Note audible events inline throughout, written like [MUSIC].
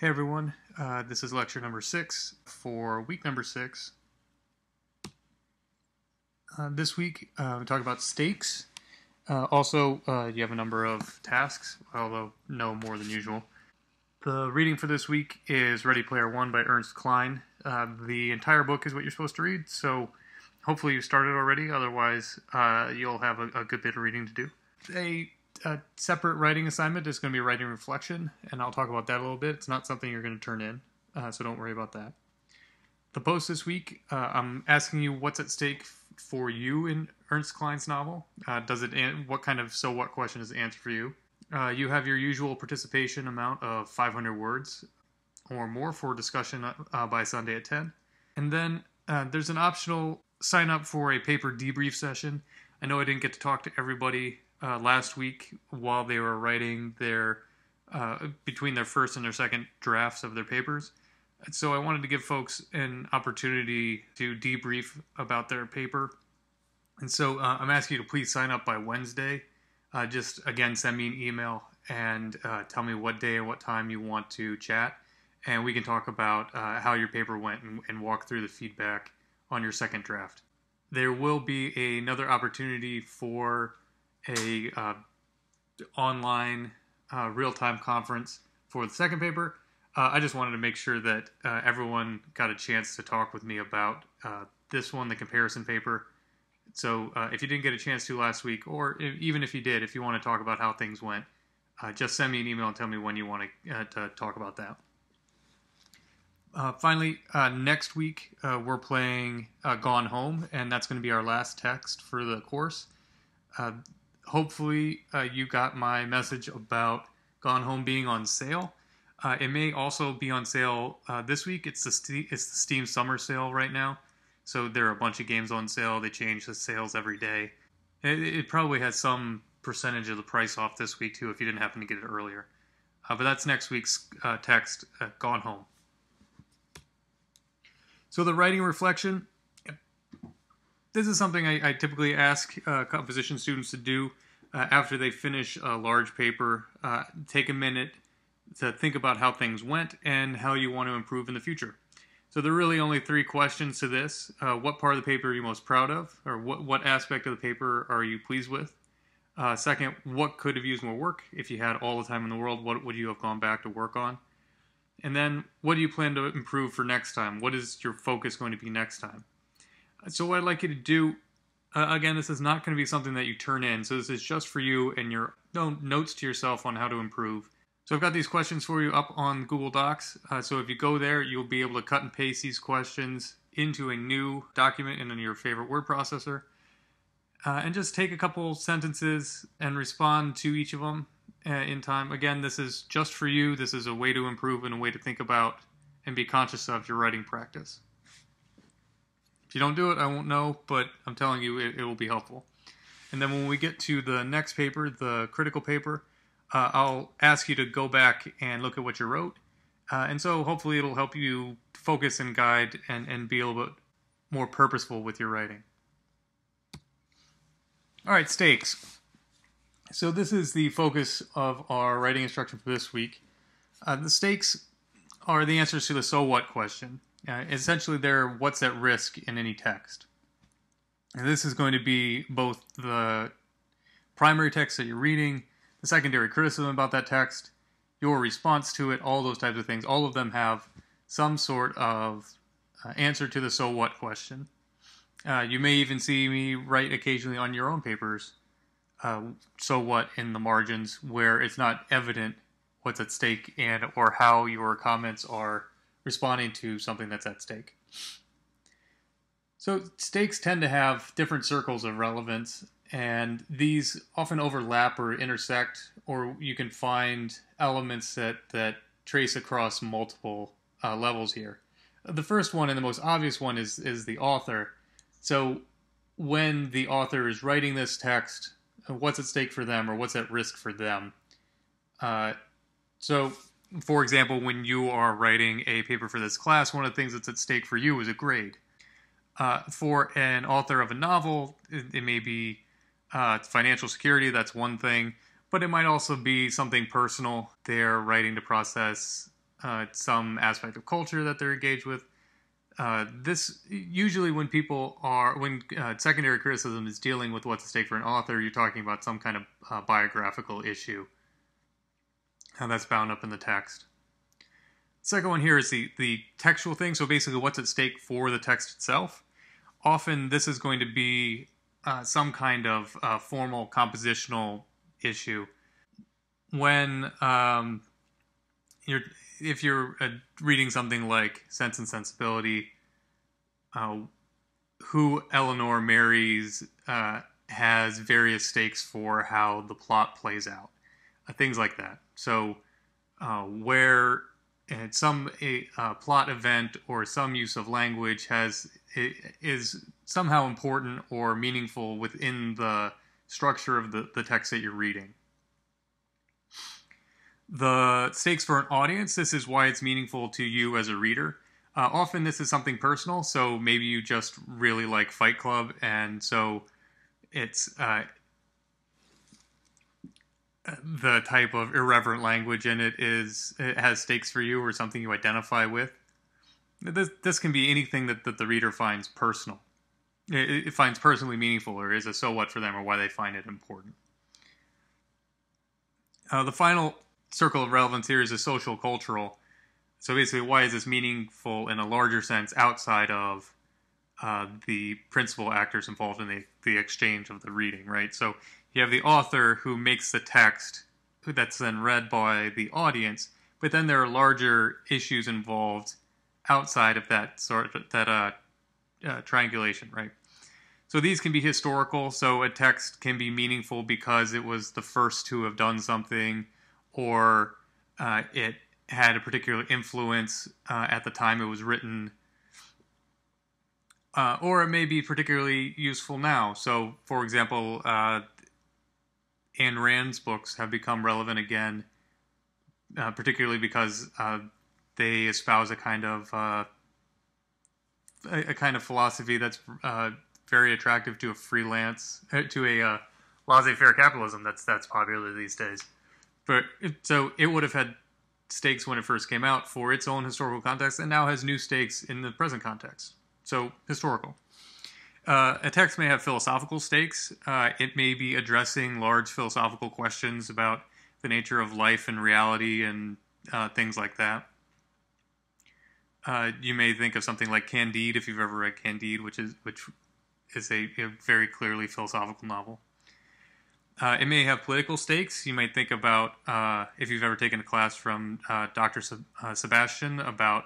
Hey everyone, uh, this is lecture number six for week number six. Uh, this week uh, we talk about stakes. Uh, also, uh, you have a number of tasks, although no more than usual. The reading for this week is Ready Player One by Ernest Cline. Uh, the entire book is what you're supposed to read, so hopefully you started already. Otherwise, you'll have a, a, good bit of reading to do. A a separate writing assignment is going to be writing reflection, and I'll talk about that a little bit. It's not something you're going to turn in, uh, so don't worry about that. The post this week, uh, I'm asking you what's at stake for you in Ernest Cline's novel. Uh, does it? An- what kind of so what question does it answer for you? Uh, you have your usual participation amount of 500 words or more for discussion uh, by Sunday at 10, and then uh, there's an optional sign up for a paper debrief session. I know I didn't get to talk to everybody uh, last week while they were writing their uh, between their first and their second drafts of their papers. So I wanted to give folks an opportunity to debrief about their paper. And so uh, I'm asking you to please sign up by Wednesday. Uh, just again, send me an email and uh, tell me what day and what time you want to chat. And we can talk about uh, how your paper went and, and walk through the feedback on your second draft. There will be another opportunity for a uh, online uh, real time conference for the second paper. Uh, I just wanted to make sure that uh, everyone got a chance to talk with me about uh, this one, the comparison paper. So uh, if you didn't get a chance to last week, or if, even if you did, if you want to talk about how things went, just send me an email and tell me when you want to, to talk about that. Uh, finally, uh, next week uh, we're playing Gone Home, and that's going to be our last text for the course hopefully uh, you got my message about Gone Home being on sale. Uh, it may also be on sale uh, this week. It's the Ste- it's the Steam Summer Sale right now, so there are a bunch of games on sale. They change the sales every day. It, it probably has some percentage of the price off this week too if you didn't happen to get it earlier. Uh, but that's next week's uh, text. Gone Home. So the writing reflection this is something I, I typically ask uh, composition students to do uh, after they finish a large paper. Uh, take a minute to think about how things went and how you want to improve in the future. So there are really only three questions to this. Uh, what part of the paper are you most proud of? Or what, what aspect of the paper are you pleased with? Uh, second, what could have used more work? If you had all the time in the world, what would you have gone back to work on? And then, what do you plan to improve for next time? What is your focus going to be next time? So what I'd like you to do, uh, again, this is not going to be something that you turn in. So this is just for you and your notes to yourself on how to improve. So I've got these questions for you up on Google Docs. Uh, so if you go there, you'll be able to cut and paste these questions into a new document in your favorite word processor. Uh, and just take a couple sentences and respond to each of them uh, in time. Again, this is just for you. This is a way to improve and a way to think about and be conscious of your writing practice. If you don't do it, I won't know, but I'm telling you, it, it will be helpful. And then when we get to the next paper, the critical paper, uh, I'll ask you to go back and look at what you wrote. Uh, and so hopefully it'll help you focus and guide and, and be a little bit more purposeful with your writing. All right, stakes. So this is the focus of our writing instruction for this week. Uh, the stakes are the answers to the so what question. Uh, essentially, they're what's at risk in any text. And this is going to be both the primary text that you're reading, the secondary criticism about that text, your response to it, all those types of things. All of them have some sort of uh, answer to the so what question. Uh, you may even see me write occasionally on your own papers, uh, so what in the margins, where it's not evident what's at stake and or how your comments are responding to something that's at stake. So stakes tend to have different circles of relevance, and these often overlap or intersect, or you can find elements that, that trace across multiple uh, levels here. The first one and the most obvious one is, is the author. So when the author is writing this text, what's at stake for them or what's at risk for them? Uh, so for example, when you are writing a paper for this class, one of the things that's at stake for you is a grade. Uh, for an author of a novel, it, it may be uh, financial security, that's one thing, but it might also be something personal. They're writing to process uh, some aspect of culture that they're engaged with. Uh, this usually when people are when uh, secondary criticism is dealing with what's at stake for an author, you're talking about some kind of uh, biographical issue, and that's bound up in the text. Second one here is the the textual thing. So basically, what's at stake for the text itself. Often, this is going to be uh, some kind of uh, formal compositional issue. When um, you're if you're uh, reading something like Sense and Sensibility, uh, who Elinor marries uh, has various stakes for how the plot plays out, uh, things like that. So, uh, where some a, plot event or some use of language has is somehow important or meaningful within the structure of the, the text that you're reading the stakes for an audience. This is why it's meaningful to you as a reader. Uh, often this is something personal, so maybe you just really like Fight Club, and so it's uh, the type of irreverent language in it is it has stakes for you or something you identify with. This this can be anything that, that the reader finds personal. It, it finds personally meaningful, or is a so what for them, or why they find it important. Uh, the final circle of relevance here is a social cultural. So basically, why is this meaningful in a larger sense outside of uh, the principal actors involved in the, the exchange of the reading, right? So you have the author who makes the text that's then read by the audience, but then there are larger issues involved outside of that sort of, that uh, uh, triangulation, right? So these can be historical. So a text can be meaningful because it was the first to have done something or uh, it had a particular influence uh, at the time it was written, uh, or it may be particularly useful now. So, for example, uh, Ayn Rand's books have become relevant again, uh, particularly because uh, they espouse a kind of a, a, kind of philosophy that's very attractive to a freelance to a laissez-faire capitalism that's that's popular these days. But it, so it would have had stakes when it first came out for its own historical context, and now has new stakes in the present context. So historical. Uh, a text may have philosophical stakes. Uh, it may be addressing large philosophical questions about the nature of life and reality and uh, things like that. Uh, you may think of something like Candide, if you've ever read Candide, which is which is a, a very clearly philosophical novel. Uh, it may have political stakes. You might think about uh, if you've ever taken a class from Dr. Uh, Sebastian about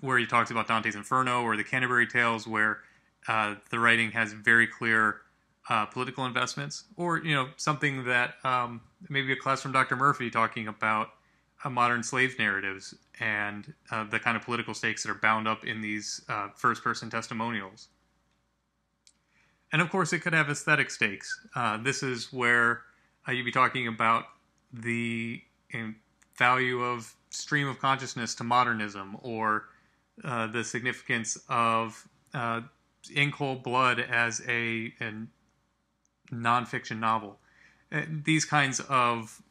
where he talks about Dante's Inferno or the Canterbury Tales, where uh, the writing has very clear political investments, or you know something that um, maybe a class from Dr. Murphy talking about modern slave narratives and the kind of political stakes that are bound up in these first-person testimonials. And of course, it could have aesthetic stakes. Uh, this is where uh, you'd be talking about the value of stream of consciousness to modernism or uh, the significance of uh, In Cold Blood as a, a nonfiction novel. Uh, these kinds of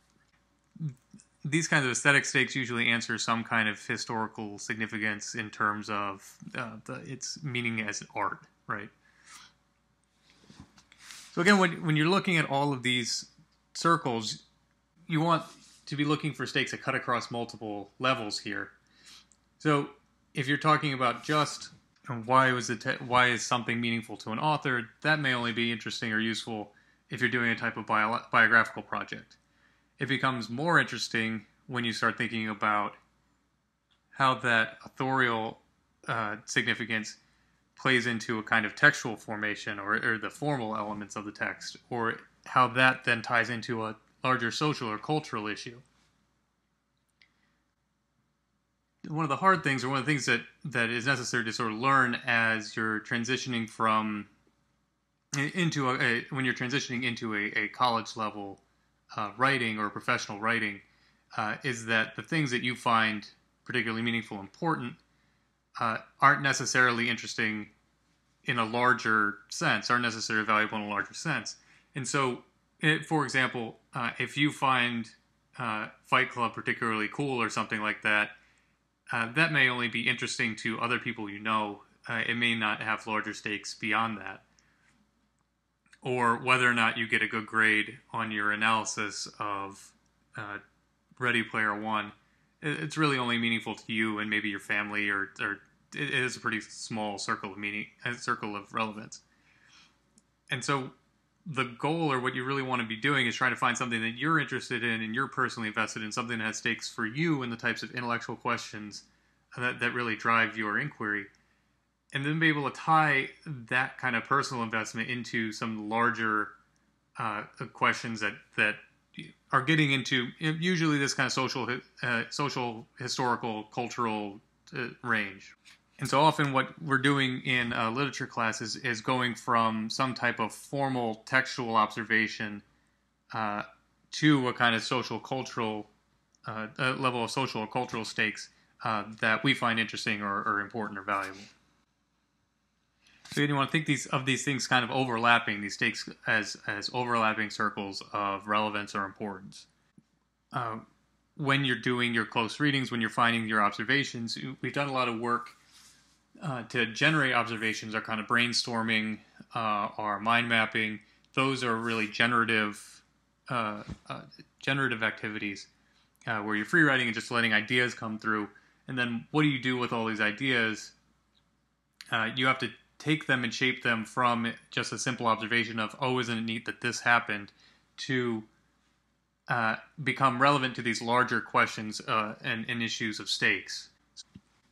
these kinds of aesthetic stakes usually answer some kind of historical significance in terms of uh, the, its meaning as art, right? So again, when when you're looking at all of these circles, you want to be looking for stakes that cut across multiple levels here. So if you're talking about just why was it why is something meaningful to an author, that may only be interesting or useful if you're doing a type of bio, biographical project. It becomes more interesting when you start thinking about how that authorial uh, significance plays into a kind of textual formation or, or the formal elements of the text, or how that then ties into a larger social or cultural issue. One of the hard things, or one of the things that, that is necessary to sort of learn as you're transitioning from into a, a when you're transitioning into a, a college level uh, writing or professional writing, uh, is that the things that you find particularly meaningful, important, uh, aren't necessarily interesting in a larger sense, aren't necessarily valuable in a larger sense. And so, it, for example, uh, if you find uh, Fight Club particularly cool or something like that, uh, that may only be interesting to other people you know. Uh, it may not have larger stakes beyond that. Or whether or not you get a good grade on your analysis of uh, Ready Player One, it's really only meaningful to you and maybe your family, or, or it is a pretty small circle of meaning, a circle of relevance. And so the goal or what you really want to be doing is trying to find something that you're interested in and you're personally invested in, something that has stakes for you and the types of intellectual questions that, that really drive your inquiry. And then be able to tie that kind of personal investment into some larger uh, questions that, that are getting into usually this kind of social, uh, social, historical, cultural uh, range. And so often, what we're doing in uh, literature classes is going from some type of formal textual observation uh, to a kind of social cultural uh, level of social or cultural stakes uh, that we find interesting or, or, important or valuable. So you want to think these of these things kind of overlapping these stakes as as overlapping circles of relevance or importance. Uh, when you're doing your close readings, when you're finding your observations, we've done a lot of work uh, to generate observations are kind of brainstorming, uh, or mind mapping. Those are really generative, uh, uh generative activities uh, where you're free writing and just letting ideas come through. And then what do you do with all these ideas? you have to take them and shape them from just a simple observation of, oh, isn't it neat that this happened, to become relevant to these larger questions and, and, issues of stakes.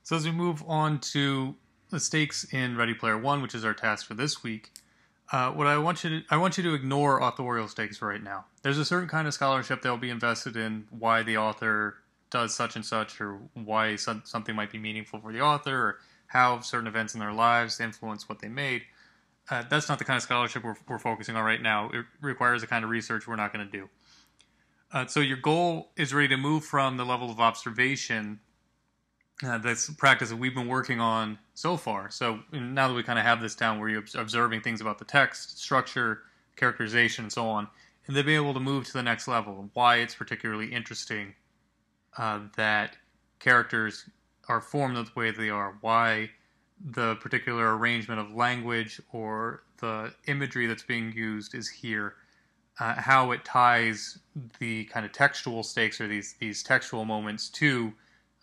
So as we move on to the stakes in Ready Player One, which is our task for this week, uh, what I want you to I want you to ignore authorial stakes right now. There's a certain kind of scholarship that will be invested in why the author does such and such, or why something might be meaningful for the author, or how certain events in their lives influence what they made. Uh, that's not the kind of scholarship we're, we're, focusing on right now. It requires the kind of research we're not going to do. Uh, so your goal is ready to move from the level of observation uh, that's practice that we've been working on so far. So now that we kind of have this down, where you're observing things about the text, structure, characterization, and so on, and then be able to move to the next level. Why it's particularly interesting uh, that characters are formed the way they are. Why the particular arrangement of language or the imagery that's being used is here. Uh, how it ties the kind of textual stakes or these these textual moments to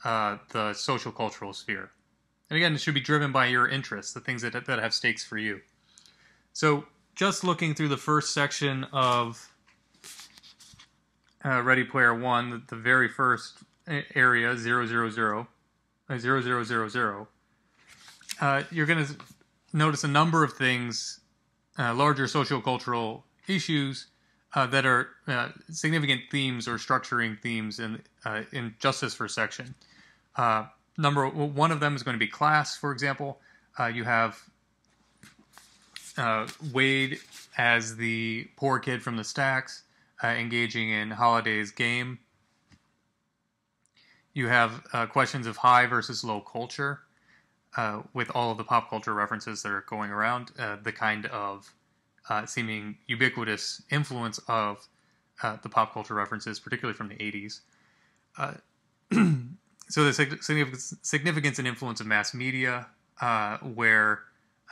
uh, the social cultural sphere. And again, it should be driven by your interests, the things that, that have stakes for you. So, just looking through the first section of uh, Ready Player One, the, the very first area, 000, uh, 0000, uh, you're going to notice a number of things, uh, larger sociocultural issues uh, that are uh, significant themes or structuring themes in uh, in just this first section. Uh, number one of them is going to be class, for example. Uh, you have uh, Wade as the poor kid from the stacks, engaging in Halliday's game. You have questions of high versus low culture. with all of the pop culture references that are going around, the kind of uh, seeming ubiquitous influence of uh, the pop culture references, particularly from the 80s. [CLEARS THROAT] Uh, so the significance and influence of mass media, uh, where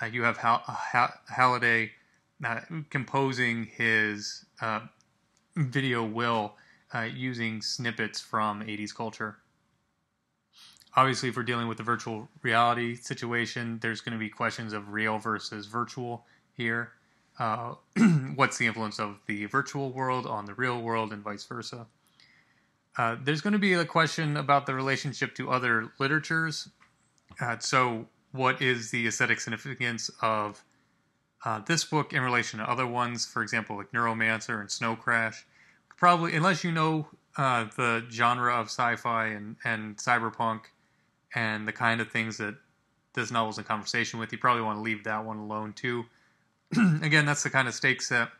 uh, you have Hal- Halliday uh, composing his video will using snippets from 80s culture obviously if we're dealing with the virtual reality situation there's going to be questions of real versus virtual here uh, [CLEARS THROAT] what's the influence of the virtual world on the real world and vice versa. Uh, there's going to be a question about the relationship to other literatures. Uh, so, what is the aesthetic significance of uh, this book in relation to other ones? For example, like Neuromancer and Snow Crash. Probably, unless you know uh, the genre of sci-fi and, and cyberpunk and the kind of things that this novel's in conversation with, you probably want to leave that one alone too. [CLEARS THROAT] again, that's the kind of stakes that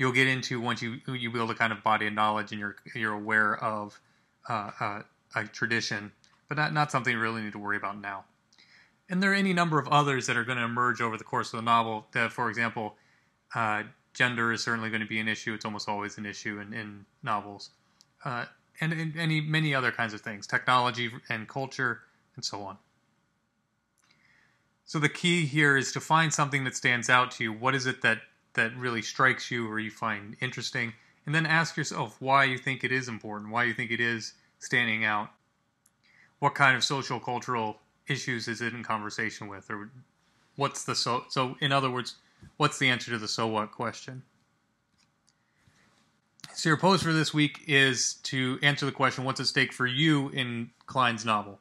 you'll get into once you you build a kind of body of knowledge and you're you're aware of uh, uh, a tradition, but not not something you really need to worry about now. And there are any number of others that are going to emerge over the course of the novel. That, for example, uh, gender is certainly going to be an issue. It's almost always an issue in, in novels. uh, and, and any many other kinds of things, technology and culture, and so on. So the key here is to find something that stands out to you. What is it that that really strikes you or you find interesting? And then ask yourself why you think it is important, why you think it is standing out. What kind of social cultural issues is it in conversation with or what's the so so in other words, what's the answer to the so what question? So your post for this week is to answer the question, what's at stake for you in Cline's novel?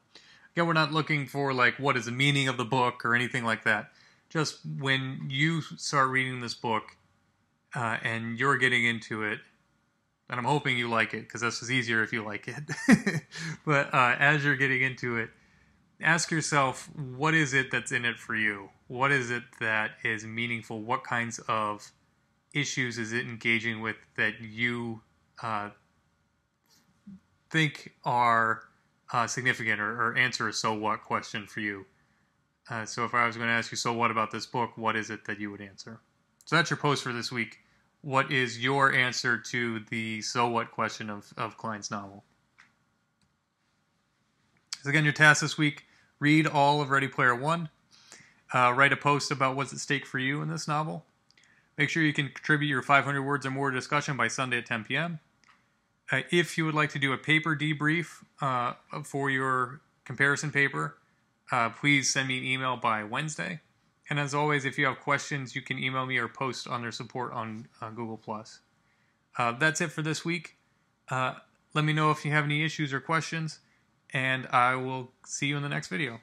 Again, we're not looking for like what is the meaning of the book or anything like that. Just when you start reading this book uh, and you're getting into it, and I'm hoping you like it because this is easier if you like it. [LAUGHS] but uh, as you're getting into it, ask yourself what is it that's in it for you? What is it that is meaningful? What kinds of issues is it engaging with that you uh, think are uh, significant or, or, answer a so what question for you? Uh, so if I was going to ask you, so what about this book? What is it that you would answer? So that's your post for this week. What is your answer to the so what question of, of Cline's novel? So again, your task this week: read all of Ready Player One. Uh, write a post about what's at stake for you in this novel. Make sure you can contribute your 500 words or more discussion by Sunday at 10 p.m. Uh, if you would like to do a paper debrief uh, for your comparison paper, uh, please send me an email by Wednesday. And as always, if you have questions, you can email me or post on their support on uh, Google uh, that's it for this week. Uh, let me know if you have any issues or questions, and I will see you in the next video.